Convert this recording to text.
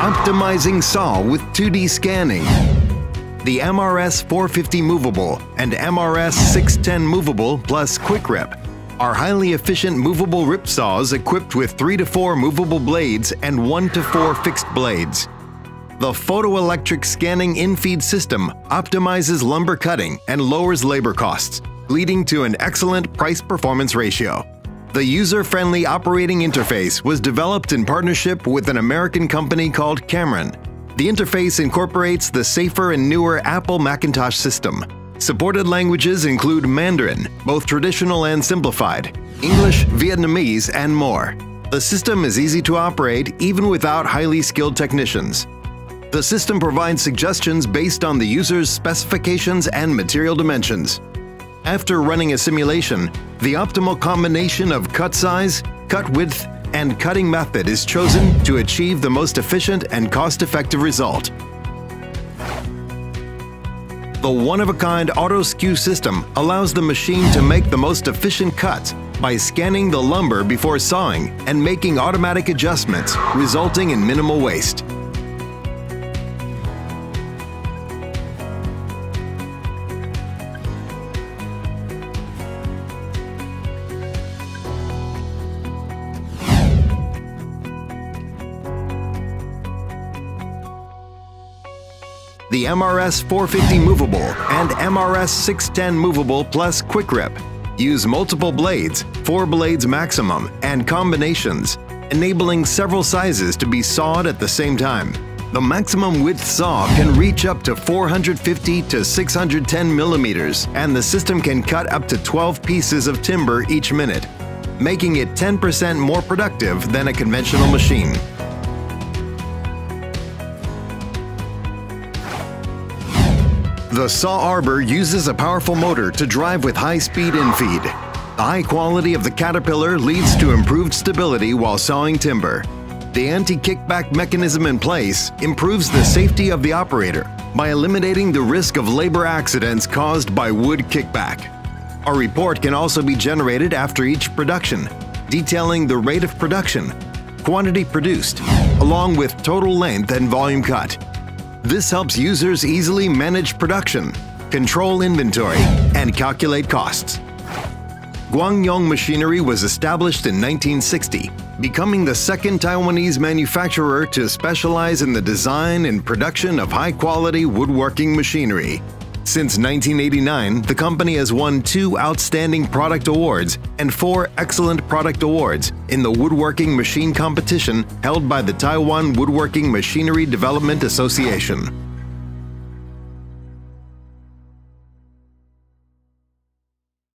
optimizing saw with 2D scanning. The MRS 450 movable and MRS 610 movable plus quick rip are highly efficient movable rip saws equipped with 3 to 4 movable blades and 1 to 4 fixed blades. The photoelectric scanning in-feed system optimizes lumber cutting and lowers labor costs, leading to an excellent price-performance ratio. The user-friendly operating interface was developed in partnership with an American company called Cameron. The interface incorporates the safer and newer Apple Macintosh system, Supported languages include Mandarin, both traditional and simplified, English, Vietnamese, and more. The system is easy to operate even without highly skilled technicians. The system provides suggestions based on the user's specifications and material dimensions. After running a simulation, the optimal combination of cut size, cut width, and cutting method is chosen to achieve the most efficient and cost-effective result. The one-of-a-kind auto skew system allows the machine to make the most efficient cuts by scanning the lumber before sawing and making automatic adjustments, resulting in minimal waste. The MRS 450 movable and MRS 610 movable plus quick rip. Use multiple blades, four blades maximum, and combinations, enabling several sizes to be sawed at the same time. The maximum width saw can reach up to 450 to 610 millimeters, and the system can cut up to 12 pieces of timber each minute, making it 10% more productive than a conventional machine. The saw arbor uses a powerful motor to drive with high-speed infeed. The high quality of the Caterpillar leads to improved stability while sawing timber. The anti-kickback mechanism in place improves the safety of the operator by eliminating the risk of labor accidents caused by wood kickback. A report can also be generated after each production, detailing the rate of production, quantity produced, along with total length and volume cut. This helps users easily manage production, control inventory, and calculate costs. KuangYung Machinery was established in 1960, becoming the second Taiwanese manufacturer to specialize in the design and production of high-quality woodworking machinery. Since 1989, the company has won two Outstanding Product Awards and four Excellent Product Awards in the woodworking machine competition held by the Taiwan Woodworking Machinery Development Association.